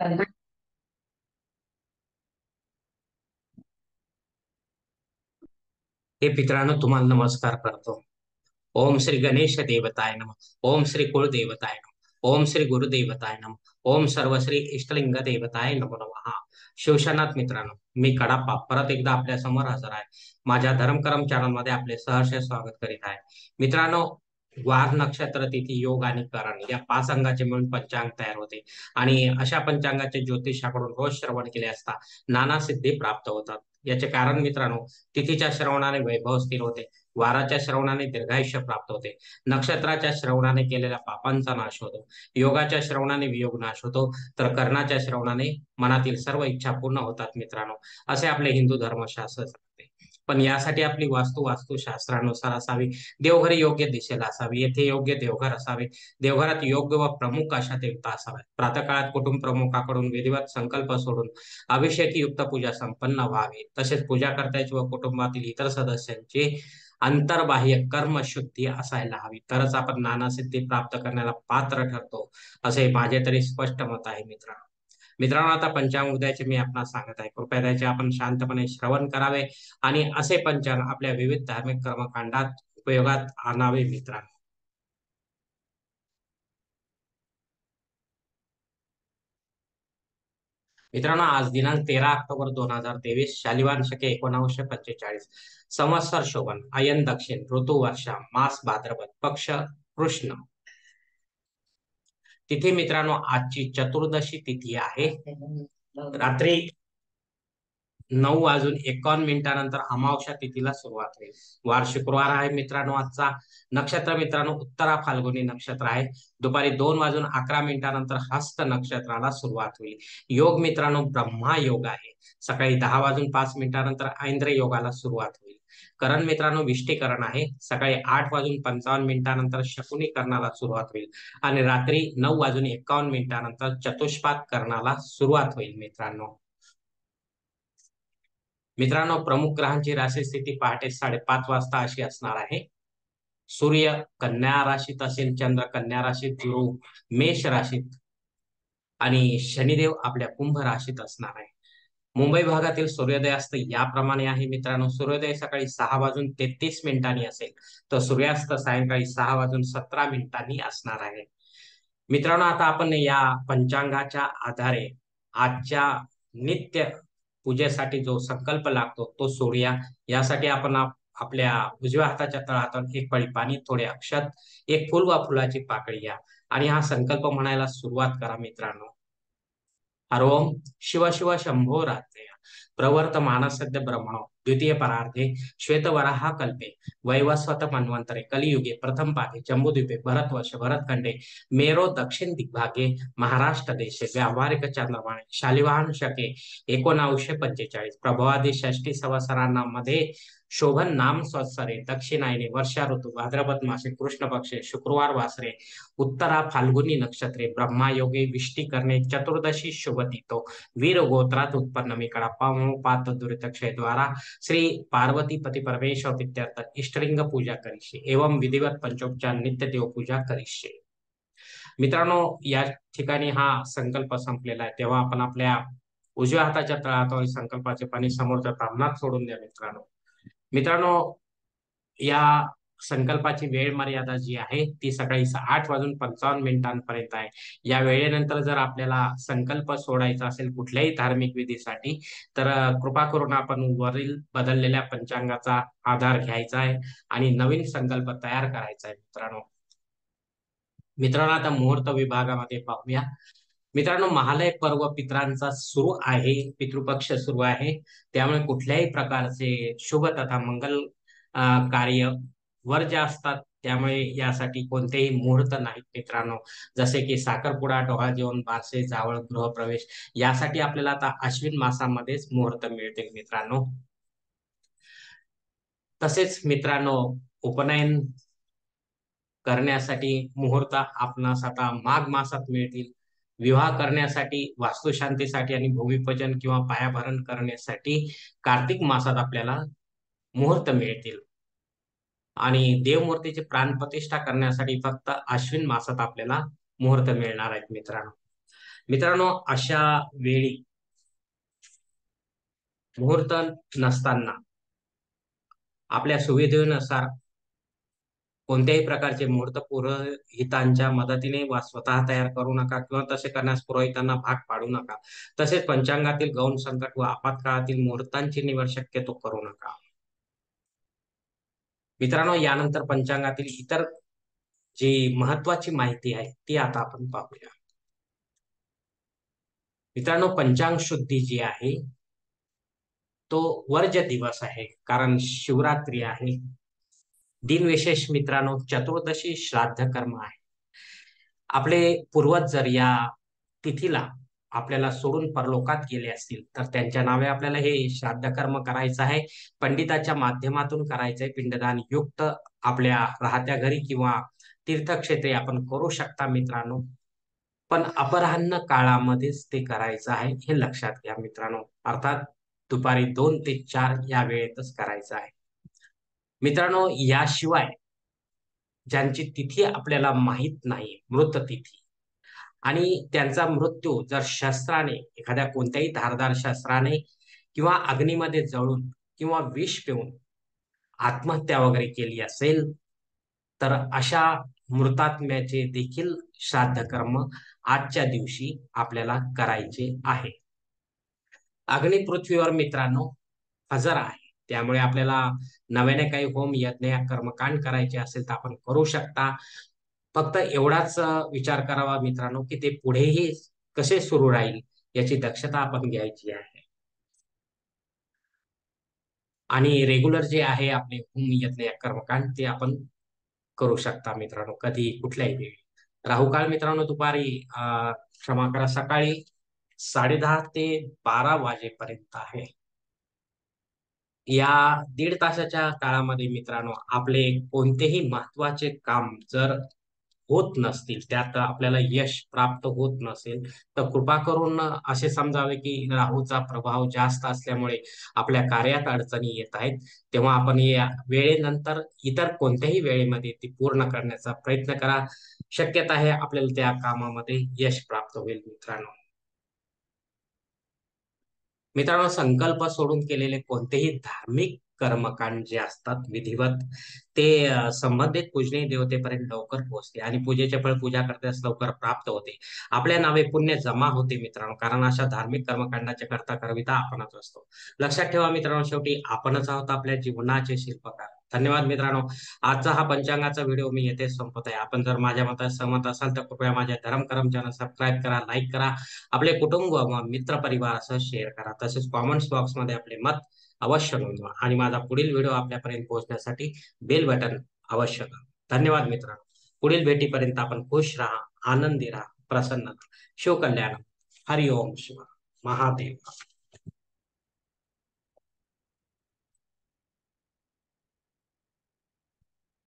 हे मित्रांनो तुम्हाला नमस्कार करतो. ओम श्री गणेश देवताय नम. ओम श्री कुळदेवताय नम. ओम श्री गुरुदेवताय नम. ओम सर्वश्री इष्टलिंग देवताय नमो नमः. शिवशनाथ मित्रांनो मी कडाप्पा परत एकदा आपल्यासमोर हजर आहे. माझ्या धर्मकरम चॅनलमध्ये आपले सहर्ष स्वागत करीत आहे. मित्रांनो वार नक्षत्र तिथी योग आणि करण या पाच अंगाचे मिळून पंचांग तयार होते. आणि अशा पंचांगाचे ज्योतिषाकडून रोज श्रवण केले असता नाना सिद्धी प्राप्त होतात. याचे कारण मित्रांनो तिथीच्या श्रवणाने वैभव स्थिर होते. वाराच्या श्रवणाने दीर्घायुष्य प्राप्त होते. नक्षत्राच्या श्रवणाने केलेल्या पापांचा नाश होतो. योगाच्या श्रवणाने वियोग नाश होतो. तर कर्णाच्या श्रवणाने मनातील सर्व इच्छा पूर्ण होतात मित्रांनो. असे आपले हिंदू धर्मशास्त्र पण यासाठी आपली वास्तू वास्तुशास्त्रानुसार असावी. देवघर योग्य दिशेला असावी. येथे योग्य देवघर असावे. देवघरात योग्य व प्रमुख अशा देवता असाव्यात. प्रातकाळात कुटुंब प्रमुखाकडून विधिवत संकल्प सोडून अभिषेकी युक्त पूजा संपन्न व्हावी. तसेच पूजा करतायची व कुटुंबातील इतर सदस्यांची अंतर्बाह्य कर्मशुद्धी असायला हवी. तरच आपण नाना सिद्धी प्राप्त करण्याला पात्र ठरतो. असे माझे तरी स्पष्ट मत आहे मित्रांनो. मित्रांनो आता पंचांग उद्याचे मी आपण सांगत आहे कृपया त्याचे आपण शांतपणे श्रवण करावे आणि असे पंचांग आपल्या विविध धार्मिक कर्मकांडात उपयोगात आणावे मित्रांनो. मित्रांनो आज दिनांक तेरा ऑक्टोबर दोन हजार तेवीस शालिवान शके एकोणावीसशे पंचेचाळीस संवत्सर शोभन अयन दक्षिण ऋतू वर्षा मास भाद्रपद पक्ष कृष्ण. तिथे मित्रांनो आजची चतुर्दशी तिथी आहे. रात्री नऊ वाजून एकावन्न मिनिटानंतर अमावस्या तिथीला सुरुवात होईल. वार शुक्रवार आहे मित्रांनो आजचा. नक्षत्र मित्रांनो उत्तरा फाल्गुनी नक्षत्र आहे. दुपारी दोन वाजून अकरा मिनिटानंतर हस्त नक्षत्राला सुरुवात होईल. योग मित्रांनो ब्रह्मा योग आहे. सकाळी दहा वाजून पाच मिनिटानंतर ऐंद्र योगाला सुरुवात होईल. करण मित्रांनो विष्टीकरण आहे. सकाळी आठ वाजून पंचावन्न मिनिटानंतर शकुनीकरणाला सुरुवात होईल आणि रात्री नऊ वाजून एकावन्न मिनिटानंतर चतुष्पात करणाला सुरुवात होईल मित्रांनो. मित्रांनो प्रमुख ग्रहांची राशी स्थिती पहाटे साडेपाच वाजता अशी असणार आहे. सूर्य कन्या राशीत असेल चंद्र कन्या राशीत गुरु मेष राशीत आणि शनिदेव आपल्या कुंभ राशीत असणार आहे. मुंबई भागातील सूर्योदयास्त याप्रमाणे आहे मित्रांनो. सूर्योदय सकाळी सहा वाजून तेहतीस मिनिटांनी असेल. तर सूर्यास्त सायंकाळी सहा वाजून सतरा मिनिटांनी असणार आहे. मित्रांनो आता आपण या पंचांगाच्या आधारे आजच्या नित्य पूजेसाठी जो संकल्प लागतो तो सोडूया. यासाठी आपण आपल्या उजव्या हाताच्या तळातून एक पळी पाणी थोडे अक्षत एक फुल वा फुलाची पाकळी या आणि हा संकल्प म्हणायला सुरुवात करा मित्रांनो. हरोम शिव शिव शंभो रात्रे प्रवर्तमान सद्य ब्रह्मणो. द्वितीय परार्धे श्वेतवराहा कल्पे वैवस्वत मन्वंतरे कलियुगे प्रथम पाठे जम्बूद्वीपे भरतवर्ष भरतखंडे मेरो दक्षिण दिग्भागे महाराष्ट्र देशे व्यावहारिक चंद्रमाणे शालिवाहन शके एकोणावीसशे पंचेचाळीस प्रभावादी षष्टी संवत्सरांना मध्ये शोभन नाम स्वत्सरे दक्षिणायने वर्षा ऋतू भाद्रपद मासे कृष्ण पक्षे शुक्रवार वासरे उत्तरा फाल्गुनी नक्षत्रे ब्रह्मायोगे विष्टी करणे चतुर्दशी शुभतितो वीर गोत्रात उत्पन्न मी कडप्पा पात दुरितक्षे द्वारा श्री पार्वतीपती परमेश्वर प्रित्यर्थ इष्टलिंग पूजा करीशे एवं विधिवत पंचोपचार नित्य देव पूजा करीशे मित्रांनो या ठिकाणी हा संकल्प संपलेला आहे. तेव्हा आपण आपल्या उजव्या हाताच्या तळात संकल्पाचे पाणी समोरच्या तामनात सोडून द्या मित्रांनो. मित्रांनो या संकल्पाची वेळ मर्यादा जी आहे ती सकाळी आठ वाजून पंचावन्न मिनिटांपर्यंत आहे. या वेळेनंतर जर आपल्याला संकल्प सोडायचा असेल कुठल्याही धार्मिक विधीसाठी तर कृपा करून आपण वरील बदललेल्या पंचांगाचा आधार घ्यायचा आहे आणि नवीन संकल्प तयार करायचा आहे मित्रांनो. मित्रांनो आता मुहूर्त विभागामध्ये पाहूया. मित्रांनो महालय पर्व पित्रांचा सुरू आहे पितृपक्ष सुरू आहे. त्यामुळे कुठल्याही प्रकारचे शुभ तथा मंगल कार्य वर ज्या असतात त्यामुळे यासाठी कोणतेही मुहूर्त नाहीत मित्रांनो. जसे की साखरपुडा डोहा जेवण बारसे जावळ गृहप्रवेश यासाठी आपल्याला आता अश्विन मासामध्येच मुहूर्त मिळतील मित्रांनो. तसेच मित्रांनो उपनयन करण्यासाठी मुहूर्त आपणास आता माघ मासात मिळतील. विवाह करण्यासाठी वास्तुशांतीसाठी आणि भूमिपूजन किंवा पायाभरण करण्यासाठी कार्तिक मासात आपल्याला मुहूर्त मिळतील. आणि देवमूर्तीची प्राणप्रतिष्ठा करण्यासाठी फक्त अश्विन मासात आपल्याला मुहूर्त मिळणार आहेत मित्रांनो. मित्रांनो अशा वेळी मुहूर्त नसताना आपल्या सुविधेनुसार कोणत्याही प्रकारचे मुहूर्त पुरोहितांच्या मदतीने वा स्वतः तयार करू नका किंवा तसे करण्यास पुरोहितांना भाग पाडू नका. तसेच पंचांगातील गौण संकट व आपत्काळातील मुहूर्तांची निवड शक्यतो करू नका. मित्रांनो यानंतर पंचांगातील इतर जी महत्वाची माहिती आहे ती आता आपण पाहूया. मित्रांनो पंचांग शुद्धी जी आहे तो वर्ज दिवस आहे कारण शिवरात्री आहे. दिनविशेष मित्रांनो चतुर्दशी श्राद्ध कर्म आहे. आपले पूर्वज जर या तिथीला आपल्याला सोडून परलोकात गेले असतील तर त्यांच्या नावे आपल्याला हे श्राद्ध कर्म करायचं आहे. पंडिताच्या माध्यमातून करायचंय पिंडदान युक्त आपल्या राहत्या घरी किंवा तीर्थक्षेत्री आपण करू शकता मित्रांनो. पण अपराह्न काळामध्येच ते करायचं आहे हे लक्षात घ्या मित्रांनो. अर्थात दुपारी दोन ते चार या वेळेतच करायचं आहे. मित्रांनो याशिवाय ज्यांची तिथी आपल्याला माहीत नाही मृत तिथी आणि त्यांचा मृत्यू जर शस्त्राने एखाद्या कोणत्याही धारदार शस्त्राने किंवा अग्नीमध्ये जळून किंवा विष पिऊन आत्महत्या वगैरे केली असेल तर अशा मृतात्म्याचे देखील श्राद्ध कर्म आजच्या दिवशी आपल्याला करायचे आहे. अग्नी पृथ्वीवर मित्रांनो हजर आहे. त्यामुळे आपल्याला नव्याने काही होम यज्ञ कर्मकांड करायचे असेल तर आपण करू शकता. फक्त एवढाच विचार करावा मित्रांनो की ते पुढेही कसे सुरू राहील याची दक्षता आपण घ्यायची आहे. आणि रेग्युलर जे आहे आपले होम यज्ञ कर्मकांड ते आपण करू शकता मित्रांनो कधी कुठल्याही वेळी. राहुकाळ मित्रांनो दुपारी क्षमा करा सकाळी साडे दहा ते बारा वाजेपर्यंत आहे. या दीड तासाच्या काळामध्ये मित्रांनो आपले कोणतेही महत्त्वाचे काम जर होत नसतील त्यात आपल्याला यश प्राप्त होत नसेल तर कृपा करून असे समजावे की राहूचा प्रभाव जास्त असल्यामुळे आपल्या कार्यात अडचणी येत आहेत. तेव्हा आपण या वेळेनंतर इतर कोणत्याही वेळेमध्ये ती पूर्ण करण्याचा प्रयत्न करा. शक्यता आहे आपल्याला त्या कामामध्ये यश प्राप्त होईल मित्रांनो. मित्रांनो संकल्प सोडून केलेले कोणतेही धार्मिक कर्मकांड जे असतात विधिवत ते संबंधित पूजनीय देवतेपर्यंत लवकर पोहोचते आणि पूजेचे फळ पूजा करताच लवकर प्राप्त होते. आपल्या नावे पुण्य जमा होते मित्रांनो कारण अशा धार्मिक कर्मकांडाच्या करता करविता आपणच असतो. लक्षात ठेवा मित्रांनो शेवटी आपणच आहोत आपल्या जीवनाचे शिल्पकार. धन्यवाद मित्रांनो. आजचा हा पंचांगाचा व्हिडिओ मी येथे संपत आहे. आपण जर माझ्या मतात सहमत असाल तर कृपया माझ्या धर्म करम चॅनल सबस्क्राईब करा लाईक करा. आपले कुटुंब मित्र परिवार असं शेअर करा. तसेच कॉमेंट्स बॉक्समध्ये आपले मत अवश्य नोंदवा आणि माझा पुढील व्हिडिओ आपल्यापर्यंत पोहोचण्यासाठी बेल बटन अवश्य धन्यवाद मित्रांनो पुढील भेटीपर्यंत आपण खुश राहा आनंदी राहा प्रसन्न शिवकल्याण. हरिओम शिवा महादेव.